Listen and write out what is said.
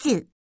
quiz.